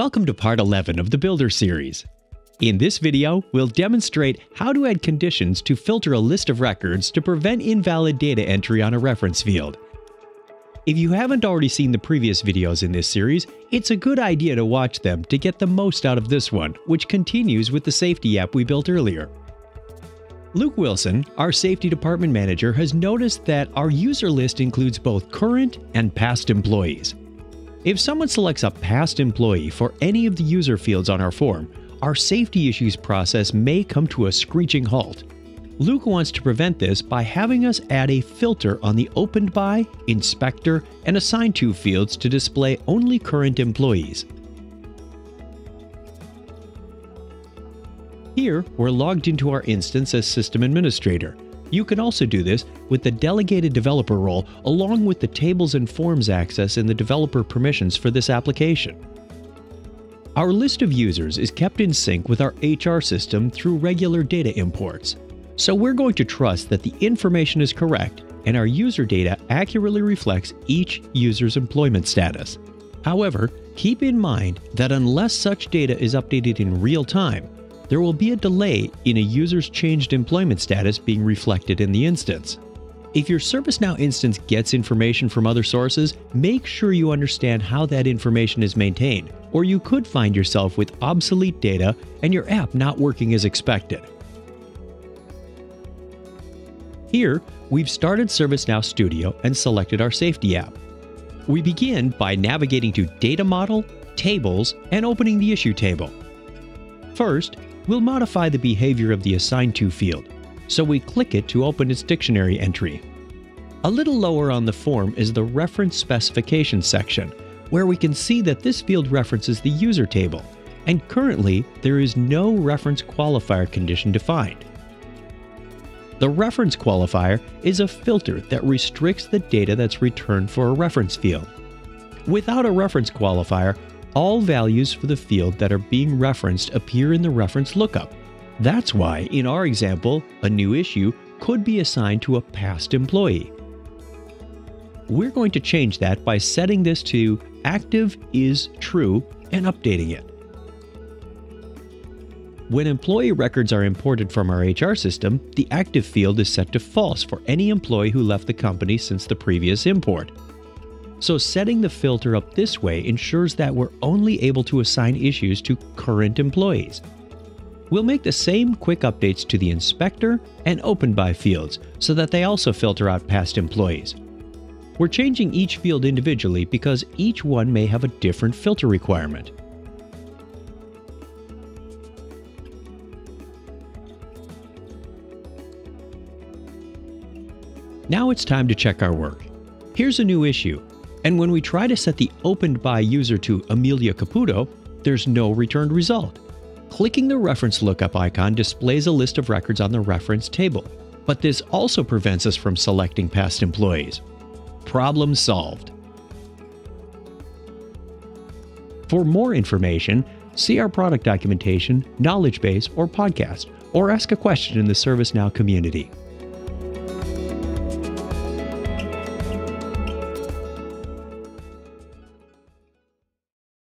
Welcome to part 11 of the Builder series. In this video, we'll demonstrate how to add conditions to filter a list of records to prevent invalid data entry on a reference field. If you haven't already seen the previous videos in this series, it's a good idea to watch them to get the most out of this one, which continues with the safety app we built earlier. Luke Wilson, our safety department manager, has noticed that our user list includes both current and past employees. If someone selects a past employee for any of the user fields on our form, our safety issues process may come to a screeching halt. Luke wants to prevent this by having us add a filter on the opened by, inspector, and assigned to fields to display only current employees. Here, we're logged into our instance as system administrator. You can also do this with the delegated developer role along with the tables and forms access in the developer permissions for this application. Our list of users is kept in sync with our HR system through regular data imports. So we're going to trust that the information is correct and our user data accurately reflects each user's employment status. However, keep in mind that unless such data is updated in real time, there will be a delay in a user's changed employment status being reflected in the instance. If your ServiceNow instance gets information from other sources, make sure you understand how that information is maintained, or you could find yourself with obsolete data and your app not working as expected. Here, we've started ServiceNow Studio and selected our safety app. We begin by navigating to Data Model, Tables, and opening the Issue table. First, we'll modify the behavior of the Assigned To field, so we click it to open its dictionary entry. A little lower on the form is the Reference Specification section, where we can see that this field references the user table, and currently there is no reference qualifier condition defined. The reference qualifier is a filter that restricts the data that's returned for a reference field. Without a reference qualifier, all values for the field that are being referenced appear in the reference lookup. That's why, in our example, a new issue could be assigned to a past employee. We're going to change that by setting this to active is true and updating it. When employee records are imported from our HR system, the active field is set to false for any employee who left the company since the previous import. So setting the filter up this way ensures that we're only able to assign issues to current employees. We'll make the same quick updates to the inspector and open by fields so that they also filter out past employees. We're changing each field individually because each one may have a different filter requirement. Now it's time to check our work. Here's a new issue, and when we try to set the opened by user to Amelia Caputo, there's no returned result. Clicking the reference lookup icon displays a list of records on the reference table, but this also prevents us from selecting past employees. Problem solved. For more information, see our product documentation, knowledge base, or podcast, or ask a question in the ServiceNow community.